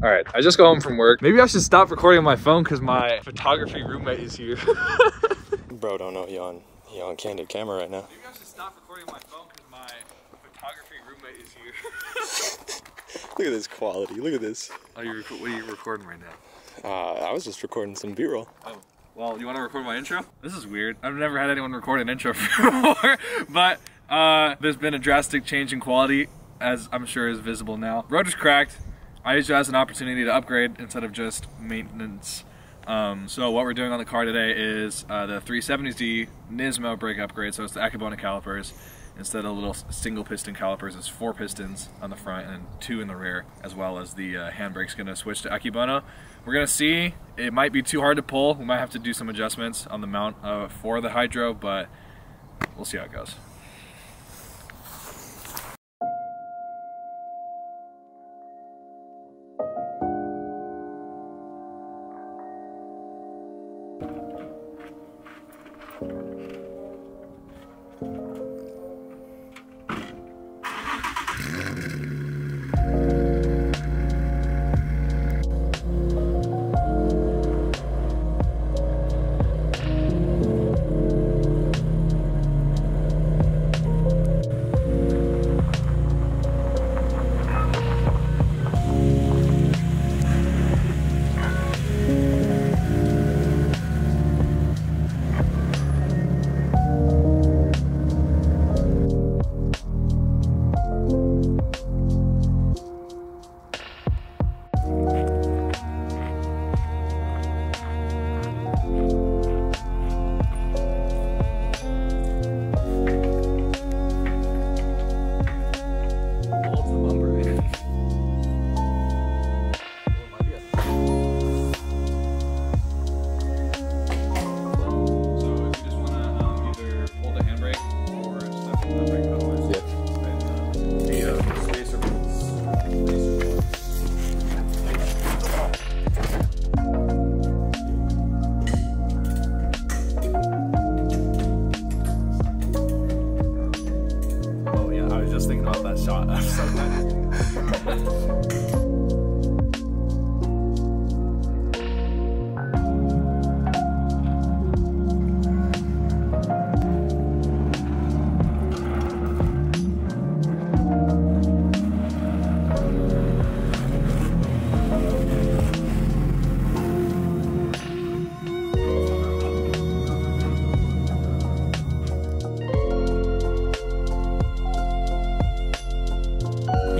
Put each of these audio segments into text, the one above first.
All right, I just got home from work. Maybe I should stop recording on my phone because my photography roommate is here. Bro, don't know he on he on candid camera right now. Maybe I should stop recording on my phone because my photography roommate is here. Look at this quality. Look at this. oh, you what are you recording right now? Uh, I was just recording some B-roll. Oh, well, you want to record my intro? This is weird. I've never had anyone record an intro before, but uh, there's been a drastic change in quality, as I'm sure is visible now. Rotor's cracked. I used it as an opportunity to upgrade instead of just maintenance. Um, so what we're doing on the car today is uh, the 370Z Nismo brake upgrade. So it's the Akebono calipers. Instead of little single piston calipers, it's four pistons on the front and two in the rear, as well as the uh, handbrake's gonna switch to Akebono. We're gonna see, it might be too hard to pull. We might have to do some adjustments on the mount uh, for the Hydro, but we'll see how it goes.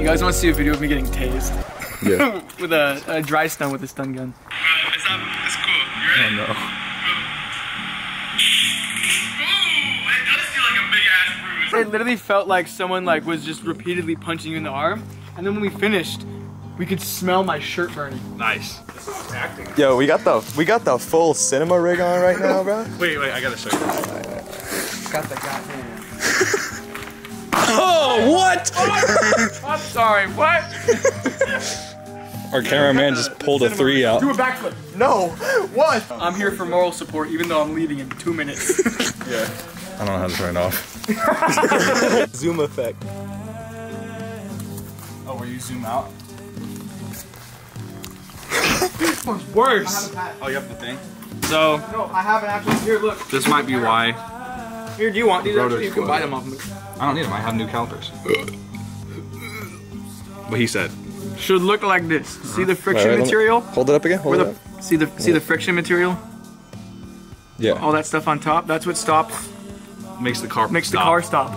Guys want to see a video of me getting tased Yeah. with a, a dry stun with a stun gun? It's up. It's cool. You ready? Oh no. Ooh, it does feel like a big ass bruise. It literally felt like someone like was just repeatedly punching you in the arm, and then when we finished, we could smell my shirt burning. Nice. This is acting. Yo, we got the we got the full cinema rig on right now, bro. Wait, wait, I gotta show you. Got the goddamn. Oh, what? I'm sorry. What? Our cameraman just pulled a three out. Do a backflip. No. What? I'm here for moral support, even though I'm leaving in two minutes. Yeah. I don't know how to turn it off. Zoom effect. Oh, where you zoom out? this one's worse. Oh, you have the thing? So, No, I have an actual. Here, look. this might be why. Here, do you want these? Actually, you can buy them off me. I don't need them, I have new calipers. what he said. Should look like this. See the friction Wait, wait, me- material? Hold it up again. Hold Where it the up. see the see the friction material? Yeah. All that stuff on top. That's what stops Makes the car makes the stop. car stop.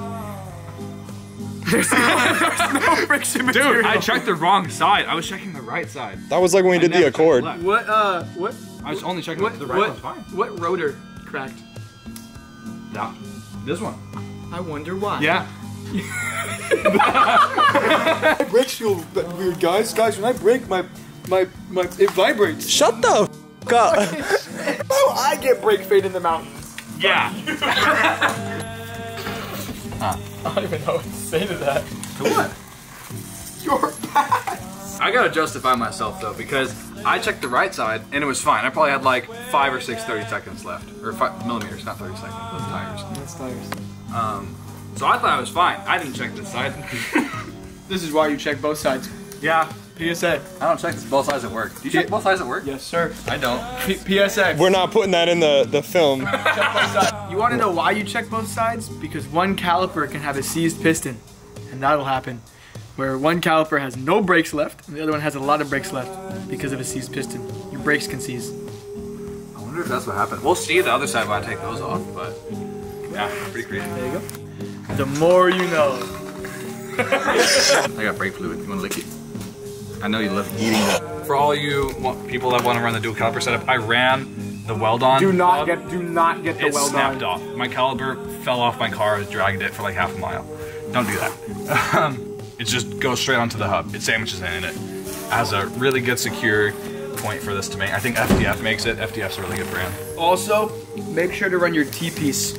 There's, there's no friction material. Dude, I checked the wrong side. I was checking the right side. That was like when we did the checked the Accord. What uh what I was only checking what the right what, one's fine. what rotor cracked? That, this one. I wonder why. Yeah. My brakes feel that weird, guys. Guys, when I break my my my it vibrates. Shut the f up. Oh, I get brake fade in the mountains. Yeah. Ah. I don't even know what to say to that. To what? Your I gotta justify myself though because I checked the right side and it was fine. I probably had like five or six 30 seconds left. Or five millimeters, not 30 seconds, those tires. That's tires. Um, so I thought I was fine. I didn't check this side. This is why you check both sides. yeah. PSA. I don't check both sides at work. Do you check both sides at work? Yes, sir. I don't. P- PSA. We're not putting that in the, the film. Check both. You want to know why you check both sides? Because one caliper can have a seized piston, and that'll happen. Where one caliper has no brakes left, and the other one has a lot of brakes left because of a seized piston. Your brakes can seize. I wonder if that's what happened. We'll see the other side when I take those off, but yeah, pretty crazy. There you go. The more you know. I got brake fluid. You wanna lick it? I know you love eating it. For all you people that want to run the dual caliper setup, I ran the weld on. Do not get do not get the It well snapped done. off. My caliper fell off my car. I dragged it for like half a mile. Don't do that. Um, it just goes straight onto the hub. It sandwiches in it. Has a really good secure point for this to make. I think FDF makes it. FDF's a really good brand. Also, make sure to run your T-piece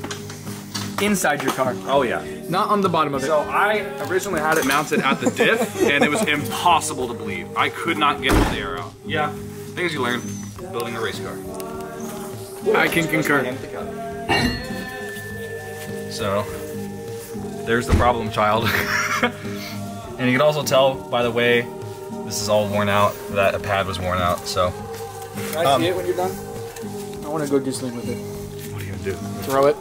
inside your car, Oh yeah. not on the bottom of it. So I originally had it mounted at the diff, and it was impossible to believe. I could not get the air out. Yeah, things you learn building a race car. I can concur. So there's the problem child. and you can also tell by the way this is all worn out that a pad was worn out. So Can I see um, it when you're done? I want to go do something with it. what are you gonna do? Throw it.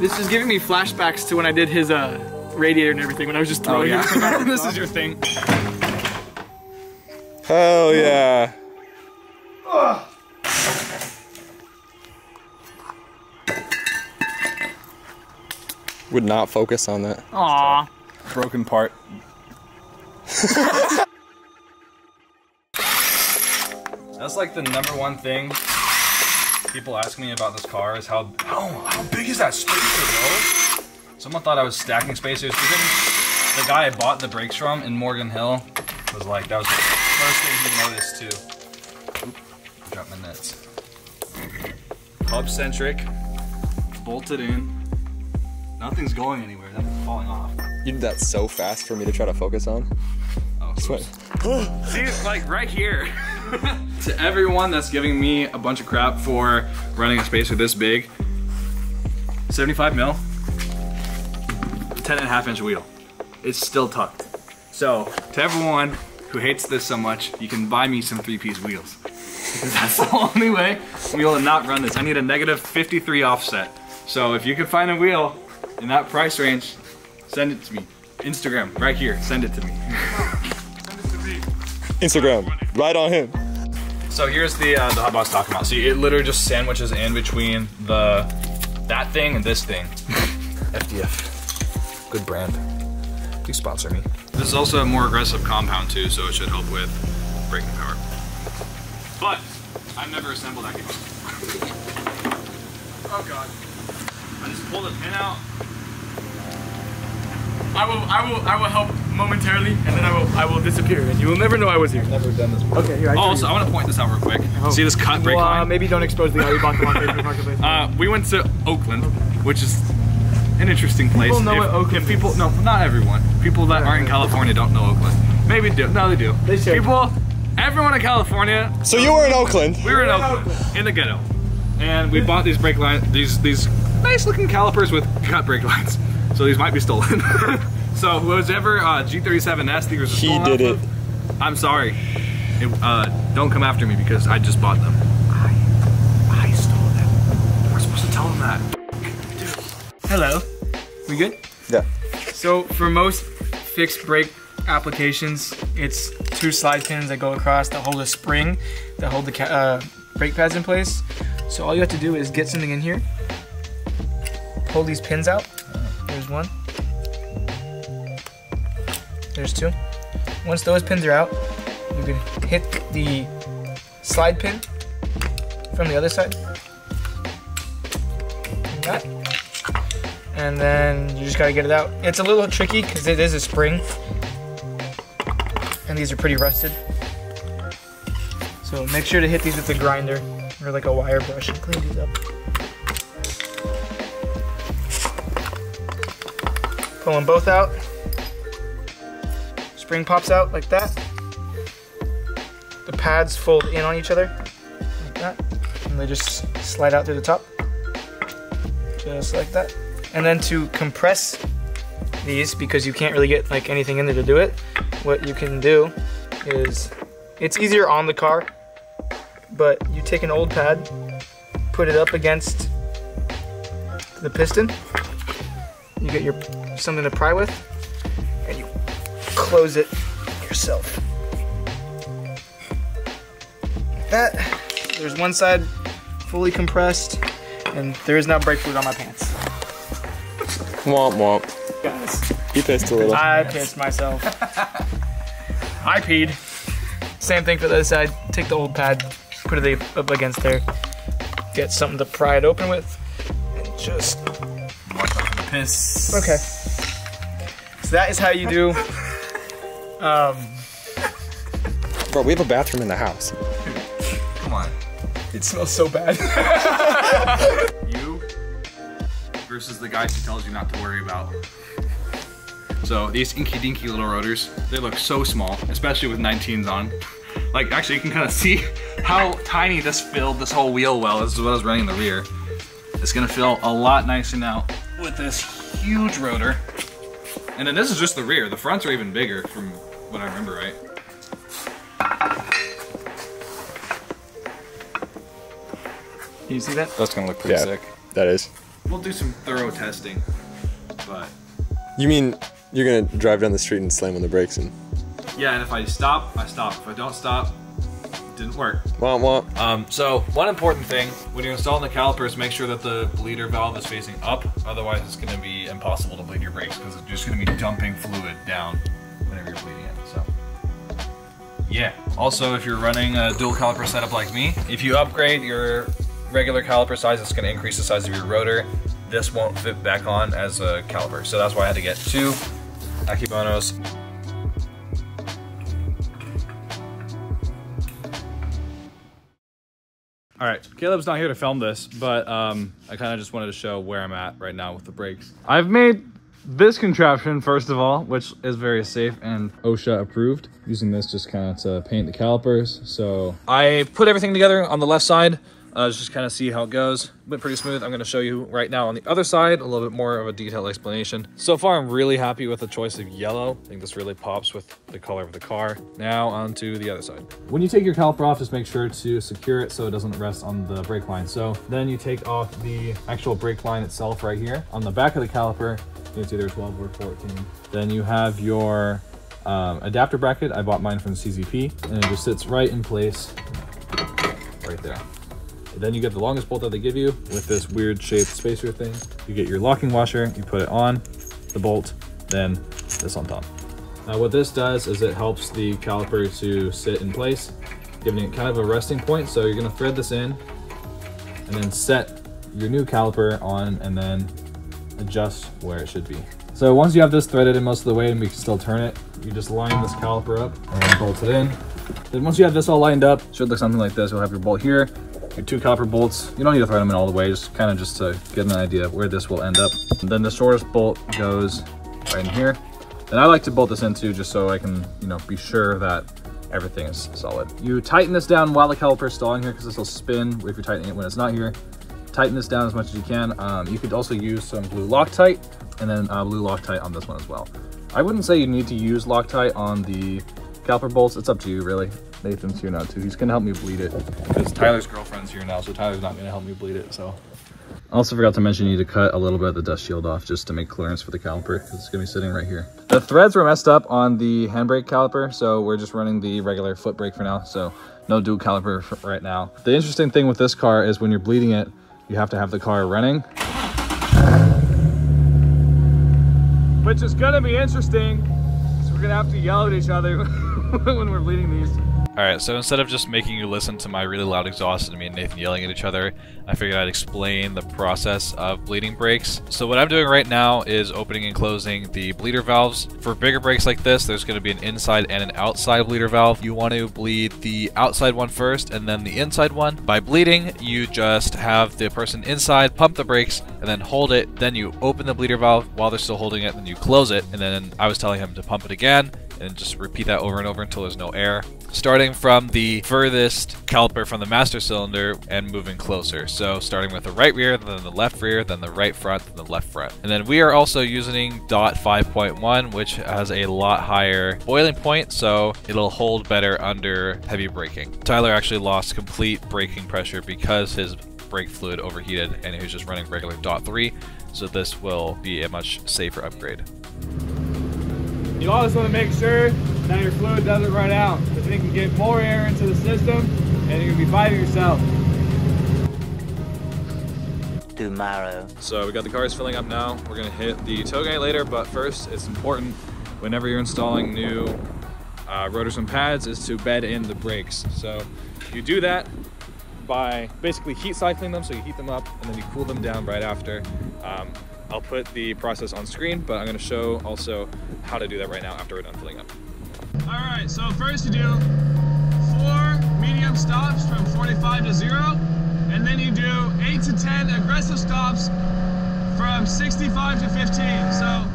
This is giving me flashbacks to when I did his uh, radiator and everything when I was just throwing oh, it. this is your thing. Hell yeah. Would not focus on that. Aw. Broken part. That's like the number one thing people ask me about this car is how how, how big is that spacer, bro? Someone thought I was stacking spacers. Even the guy I bought the brakes from in Morgan Hill was like, that was the first thing he noticed too. Oop, dropped my nuts. Hub centric, bolted in. Nothing's going anywhere. Nothing's falling off. You did that so fast for me to try to focus on. Oh, See, it's like right here. to everyone that's giving me a bunch of crap for running a spacer this big, 75 mil, 10 and a half inch wheel. It's still tucked. So, to everyone who hates this so much, you can buy me some three piece wheels. Because that's the only way we will not run this. I need a negative 53 offset. So, if you can find a wheel in that price range, send it to me. Instagram, right here, send it to me. Instagram, right on him. So here's the uh, the hub I was talking about. See, it literally just sandwiches in between the that thing and this thing. FDF, good brand. Please sponsor me. This is also a more aggressive compound too, so it should help with braking power. But I've never assembled that before. Oh god. I just pull the pin out. I will, I will, I will help momentarily, and then I will, I will disappear, and you will never know I was here. Never done this. Okay, here. I Oh, also, I want to point this out real quick. See this cut brake well, uh, maybe don't expose the guy you bought them Marketplace. Uh, we went to Oakland, which is an interesting place. People know if, what Oakland if people, no, not everyone. People that aren't in California don't know Oakland. Maybe do. No, they do. They should. People, everyone in California, So you were in Oakland. we were in Oakland, in the ghetto, and we bought these brake lines, these these nice looking calipers with cut brake lines. So these might be stolen. so whoever uh, G37S these were He stolen did it. of, I'm sorry. It, uh, don't come after me because I just bought them. I, I stole them. We're supposed to tell them that. Hello. We good? Yeah. So for most fixed brake applications, it's two slide pins that go across that hold a spring that hold the ca- uh, brake pads in place. So all you have to do is get something in here, pull these pins out. There's one. There's two. Once those pins are out, you can hit the slide pin from the other side. Like that and then you just gotta get it out. It's a little tricky because it is a spring, and these are pretty rusted. So make sure to hit these with a grinder or like a wire brush and clean these up. Pull them both out. Spring pops out like that. The pads fold in on each other like that, and they just slide out through the top, just like that. And then to compress these because you can't really get like anything in there to do it. What you can do is it's easier on the car, but you take an old pad, put it up against the piston. You get your something to pry with, close it yourself. Like that. There's one side fully compressed, and there is now brake fluid on my pants. Womp womp. Guys, He pissed a little. I pissed myself. I peed. Same thing for the other side. Take the old pad, put it up against there, get something to pry it open with, and just Piss. Okay. So that is how you do. Um, Bro, we have a bathroom in the house. Come on. it smells so bad. You versus the guy who tells you not to worry about. So these inky dinky little rotors, they look so small, especially with 19s on. Like actually you can kind of see how tiny this filled this whole wheel well as well as running in the rear. It's gonna feel a lot nicer now with this huge rotor. And then this is just the rear. The fronts are even bigger from what I remember, right? Can you see that? That's gonna look pretty Yeah. sick. That is. We'll do some thorough testing, but You mean you're gonna drive down the street and slam on the brakes and yeah, and if I stop, I stop. If I don't stop, it didn't work. womp womp? Um, so one important thing when you're installing the calipers, make sure that the bleeder valve is facing up. Otherwise, it's going to be impossible to bleed your brakes because it's just going to be dumping fluid down whenever you're bleeding it. So yeah. Also, if you're running a dual caliper setup like me, if you upgrade your regular caliper size, it's going to increase the size of your rotor. This won't fit back on as a caliper, so that's why I had to get two Akebonos. All right, Caleb's not here to film this, but um, I kind of just wanted to show where I'm at right now with the brakes. I've made this contraption, first of all, which is very safe and OSHA approved. Using this just kind of to paint the calipers. So I put everything together on the left side, uh, just kind of see how it goes. Went pretty smooth. I'm going to show you right now on the other side, a little bit more of a detailed explanation. So far, I'm really happy with the choice of yellow. I think this really pops with the color of the car. Now onto the other side. When you take your caliper off, just make sure to secure it so it doesn't rest on the brake line. So then you take off the actual brake line itself right here. On the back of the caliper, it's either 12 or 14. Then you have your um, adapter bracket. I bought mine from CZP and it just sits right in place right there. Then you get the longest bolt that they give you with this weird shaped spacer thing. You get your locking washer, you put it on the bolt, then this on top. Now what this does is it helps the caliper to sit in place, giving it kind of a resting point. So you're gonna thread this in and then set your new caliper on and then adjust where it should be. So once you have this threaded in most of the way and we can still turn it, you just line this caliper up and bolt it in. Then once you have this all lined up, should look something like this. You'll have your bolt here, your two copper bolts. You don't need to thread them in all the way, just kind of just to get an idea of where this will end up. And then the shortest bolt goes right in here. And I like to bolt this into just so I can, you know, be sure that everything is solid. You tighten this down while the caliper is still on here because this will spin if you're tightening it when it's not here. Tighten this down as much as you can. Um, you could also use some blue Loctite and then uh, blue Loctite on this one as well. I wouldn't say you need to use Loctite on the caliper bolts. It's up to you, really. Nathan's here now too. He's gonna help me bleed it because Tyler's girlfriend's here now, so Tyler's not gonna help me bleed it. So. I also forgot to mention you need to cut a little bit of the dust shield off just to make clearance for the caliper because it's gonna be sitting right here. The threads were messed up on the handbrake caliper, so we're just running the regular foot brake for now. So no dual caliper right now. The interesting thing with this car is when you're bleeding it, you have to have the car running. Which is gonna be interesting. So we're gonna have to yell at each other when we're bleeding these. Alright, so instead of just making you listen to my really loud exhaust and me and Nathan yelling at each other, I figured I'd explain the process of bleeding brakes. So what I'm doing right now is opening and closing the bleeder valves. For bigger brakes like this, there's going to be an inside and an outside bleeder valve. You want to bleed the outside one first and then the inside one. By bleeding, you just have the person inside pump the brakes and then hold it. Then you open the bleeder valve while they're still holding it, then you close it. And then I was telling him to pump it again and just repeat that over and over until there's no air. Starting from the furthest caliper from the master cylinder and moving closer. So starting with the right rear, then the left rear, then the right front, then the left front. And then we are also using DOT 5.1, which has a lot higher boiling point, so it'll hold better under heavy braking. Tyler actually lost complete braking pressure because his brake fluid overheated and he was just running regular DOT 3, so this will be a much safer upgrade. You always want to make sure that your fluid doesn't run out because then you can get more air into the system and you're going to be fighting yourself. tomorrow. So we got the cars filling up now. We're gonna hit the tow later, but first it's important whenever you're installing new uh, rotors and pads is to bed in the brakes. So you do that by basically heat cycling them. So you heat them up and then you cool them down right after. Um, I'll put the process on screen, but I'm gonna show also how to do that right now after we're done filling up. All right, so first you do four medium stops from 45 to zero, and then you do eight to 10 aggressive stops from 65 to 15. So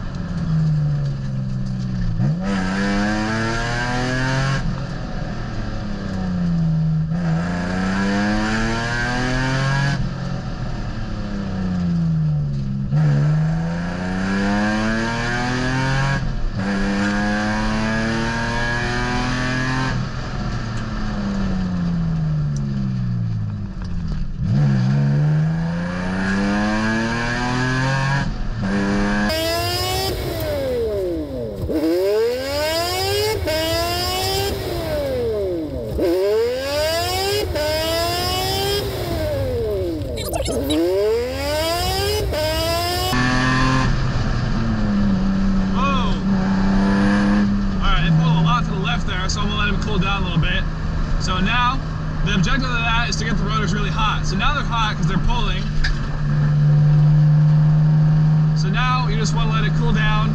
Oh! Alright, they pulled a lot to the left there, so I'm gonna let him cool down a little bit. So now, the objective of that is to get the rotors really hot. So now they're hot because they're pulling. So now you just want to let it cool down.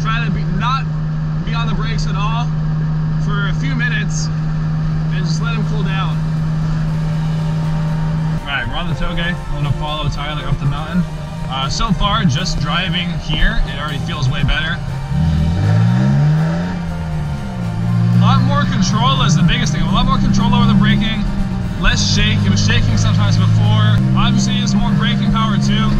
Try to be not be on the brakes at all for a few minutes and just let them cool down. Alright, we're on the touge. I'm up the mountain. Uh, so far, just driving here, it already feels way better. A lot more control is the biggest thing. A lot more control over the braking, less shake. It was shaking sometimes before. Obviously, it's more braking power too.